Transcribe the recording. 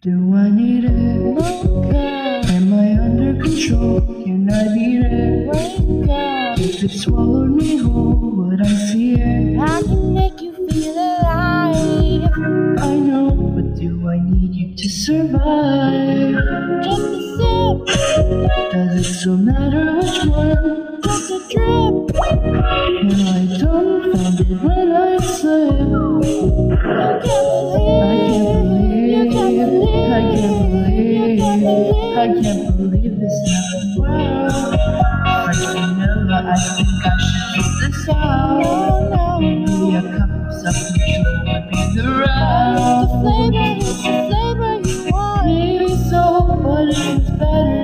Do I need it? Wake up, Am I under control? Can I beat it? wake up. If it swallowed me whole, would I it? I can make you feel alive. I know, but do I need you to survive? Just a sip, Does it still matter which one? just a drip. Am I dumbfounded when I slip? You I can't believe this happened. Wow. Freaking Miller, I think I should leave this out. No, no. Maybe a cup of self-control would be the route. Oh, the flavor is the flavor you want. Maybe so, but it's better.